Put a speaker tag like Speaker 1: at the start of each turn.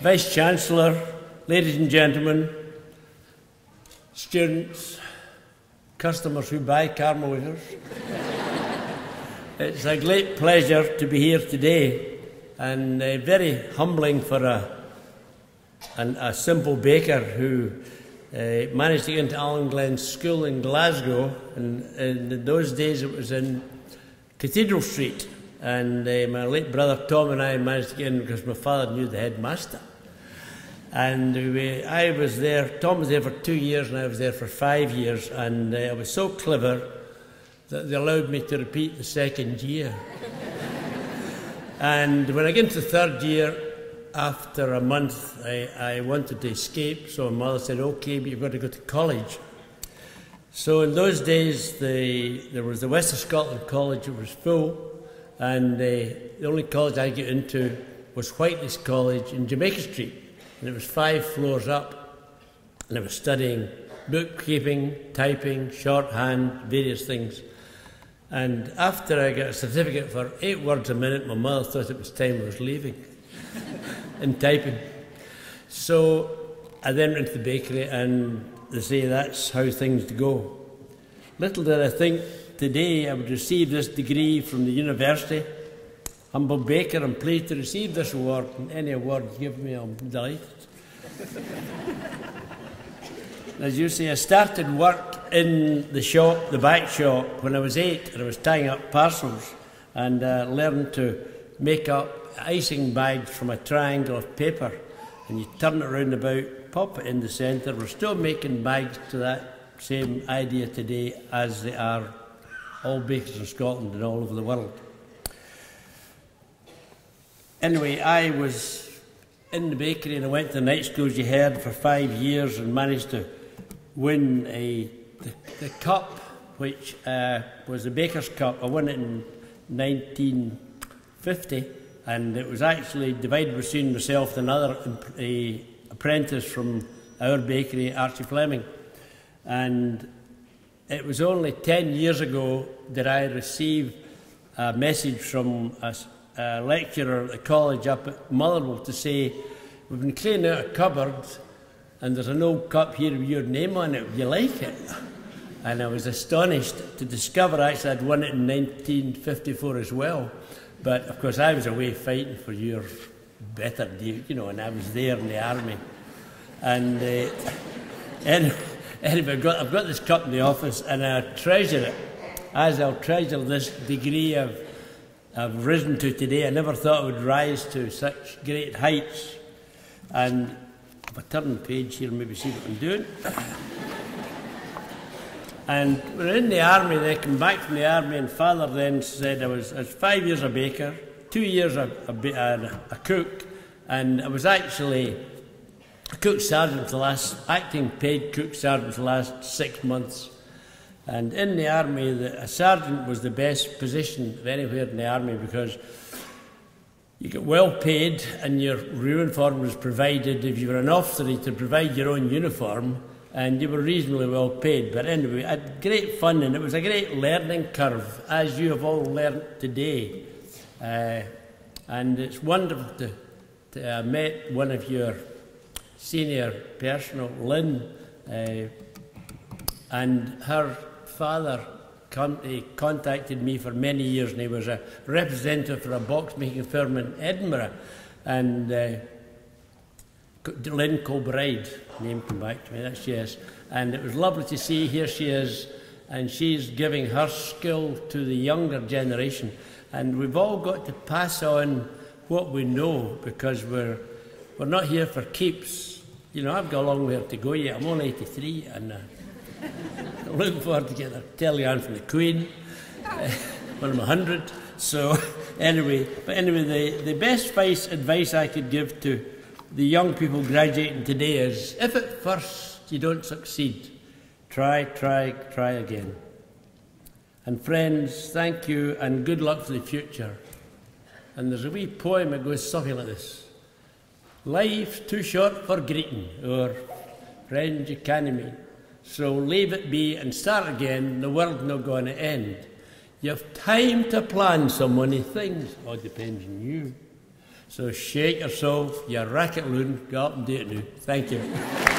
Speaker 1: Vice Chancellor, ladies and gentlemen, students, customers who buy Carmo it's a great pleasure to be here today and uh, very humbling for a, an, a simple baker who uh, managed to get into Allan Glen School in Glasgow. And in those days it was in Cathedral Street. And uh, my late brother Tom and I managed to get in because my father knew the headmaster. And we, I was there, Tom was there for two years and I was there for five years. And uh, I was so clever that they allowed me to repeat the second year. and when I get into the third year, after a month, I, I wanted to escape. So my mother said, okay, but you've got to go to college. So in those days, the, there was the West of Scotland College, it was full, and uh, the only college I got into was Whiteley's College in Jamaica Street and it was five floors up, and I was studying bookkeeping, typing, shorthand, various things. And after I got a certificate for eight words a minute, my mother thought it was time I was leaving and typing. So I then went to the bakery, and they say that's how things go. Little did I think today I would receive this degree from the university I'm Humble Baker, I'm pleased to receive this award, and any award you give me, I'm delighted. As you say, I started work in the shop, the back shop, when I was eight, and I was tying up parcels and uh, learned to make up icing bags from a triangle of paper. And you turn it around about, pop it in the centre. We're still making bags to that same idea today as they are all bakers in Scotland and all over the world. Anyway, I was in the bakery and I went to the night schools you heard for five years and managed to win a, the, the cup, which uh, was the Baker's Cup. I won it in 1950 and it was actually divided between myself and another a apprentice from our bakery, Archie Fleming. And it was only 10 years ago that I received a message from a uh, lecturer at the college up at Motherwell to say, we've been cleaning out a cupboard and there's an old cup here with your name on it. Would you like it? And I was astonished to discover actually I'd won it in 1954 as well. But of course, I was away fighting for your better deal, you know, and I was there in the army. And uh, anyway, anyway I've, got, I've got this cup in the office and I treasure it as I'll treasure this degree of I've risen to today. I never thought I would rise to such great heights. And if I turn the page here, maybe see what I'm doing. and we're in the army, they came back from the army, and father then said I was, I was five years a baker, two years a, a, a cook, and I was actually cook sergeant for the last, acting paid cook sergeant for the last six months. And in the army, the, a sergeant was the best position of anywhere in the army because you get well paid and your uniform was provided. If you were an officer, you to provide your own uniform and you were reasonably well paid. But anyway, I had great fun and it was a great learning curve, as you have all learnt today. Uh, and it's wonderful to, to have met one of your senior personal, Lynn, uh, and her father con he contacted me for many years, and he was a representative for a box making firm in Edinburgh. And uh, Lynn Colbride, name came back to me, that's yes. And it was lovely to see here she is, and she's giving her skill to the younger generation. And we've all got to pass on what we know because we're, we're not here for keeps. You know, I've got a long way to go yet. I'm only 83, and uh, looking forward to getting a telly on from the Queen when I'm 100. So, anyway, but anyway, the, the best advice I could give to the young people graduating today is if at first you don't succeed, try, try, try again. And friends, thank you and good luck for the future. And there's a wee poem that goes something like this Life's too short for greeting, or friends you can't. So leave it be and start again. The world's not going to end. You have time to plan so many things. All depends on you. So shake yourself, you racket loon, go up and do it now. Thank you.